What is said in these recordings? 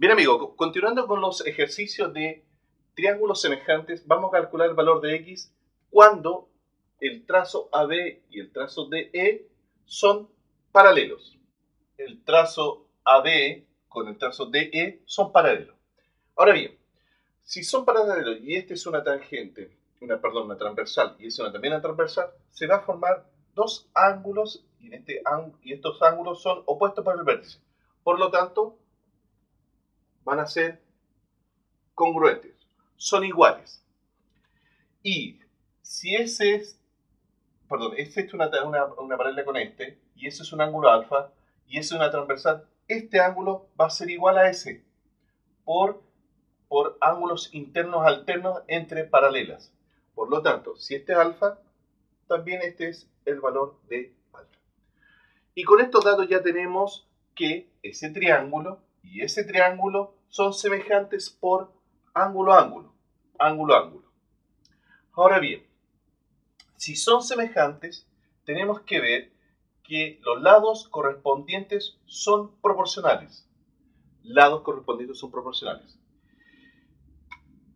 Bien amigo, continuando con los ejercicios de triángulos semejantes, vamos a calcular el valor de x cuando el trazo AB y el trazo DE son paralelos. El trazo AB con el trazo DE son paralelos. Ahora bien, si son paralelos y este es una tangente, una, perdón, una transversal y es una, también una transversal, se va a formar dos ángulos y, este, y estos ángulos son opuestos para el vértice. Por lo tanto, van a ser congruentes, son iguales. Y si ese es, perdón, es una, una, una paralela con este, y ese es un ángulo alfa, y ese es una transversal, este ángulo va a ser igual a ese, por, por ángulos internos alternos entre paralelas. Por lo tanto, si este es alfa, también este es el valor de alfa. Y con estos datos ya tenemos que ese triángulo y ese triángulo son semejantes por ángulo ángulo, ángulo ángulo. Ahora bien, si son semejantes, tenemos que ver que los lados correspondientes son proporcionales. Lados correspondientes son proporcionales.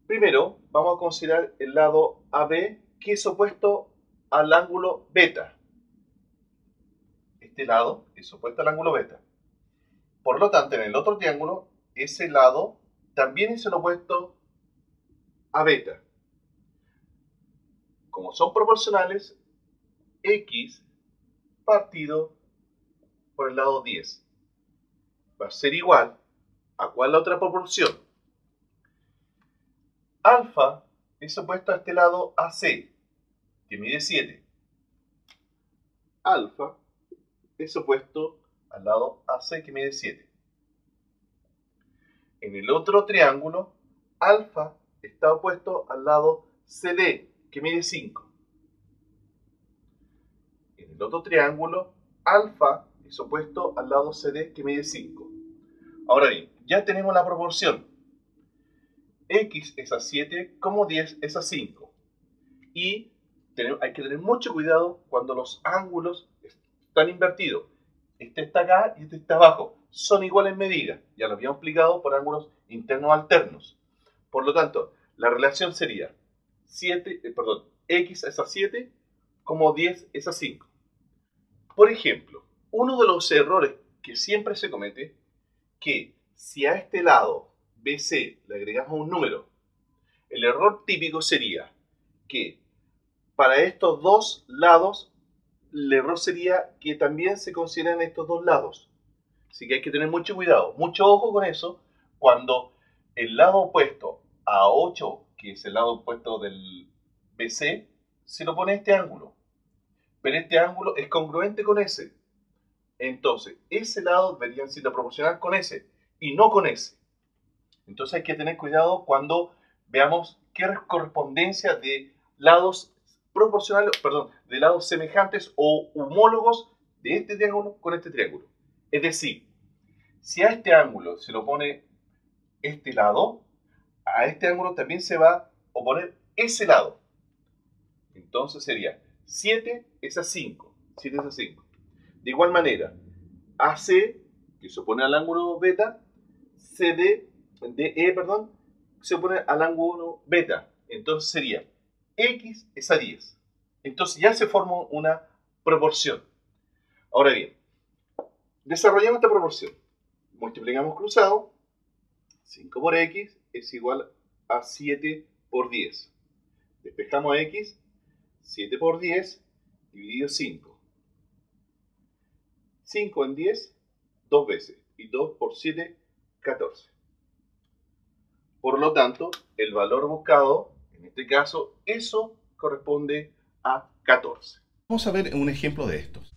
Primero, vamos a considerar el lado AB, que es opuesto al ángulo beta. Este lado es opuesto al ángulo beta. Por lo tanto, en el otro triángulo ese lado también es el opuesto a beta. Como son proporcionales, x partido por el lado 10 va a ser igual a cuál la otra proporción. Alfa es opuesto a este lado AC, que mide 7. Alfa es opuesto al lado AC, que mide 7. En el otro triángulo, alfa está opuesto al lado CD, que mide 5. En el otro triángulo, alfa es opuesto al lado CD, que mide 5. Ahora bien, ya tenemos la proporción. X es a 7, como 10 es a 5. Y hay que tener mucho cuidado cuando los ángulos están invertidos. Este está acá y este está abajo son iguales en medida. Ya lo habíamos explicado por ángulos internos alternos. Por lo tanto, la relación sería 7, eh, perdón, x es a 7 como 10 es a 5. Por ejemplo, uno de los errores que siempre se comete, que si a este lado BC le agregamos un número, el error típico sería que para estos dos lados, el error sería que también se consideran estos dos lados. Así que hay que tener mucho cuidado, mucho ojo con eso cuando el lado opuesto a 8, que es el lado opuesto del BC, se lo pone este ángulo. Pero este ángulo es congruente con ese. Entonces, ese lado debería ser proporcional con ese y no con ese. Entonces hay que tener cuidado cuando veamos qué correspondencia de lados proporcionales, perdón, de lados semejantes o homólogos de este triángulo con este triángulo. Es decir, si a este ángulo se lo pone este lado, a este ángulo también se va a oponer ese lado. Entonces sería 7 es a 5. 7 es a 5. De igual manera, AC, que se opone al ángulo beta, CD, DE, perdón, se opone al ángulo beta. Entonces sería X es a 10. Entonces ya se forma una proporción. Ahora bien, Desarrollamos esta proporción. Multiplicamos cruzado. 5 por x es igual a 7 por 10. Despejamos x. 7 por 10 dividido 5. 5 en 10, dos veces. Y 2 por 7, 14. Por lo tanto, el valor buscado, en este caso, eso corresponde a 14. Vamos a ver un ejemplo de estos.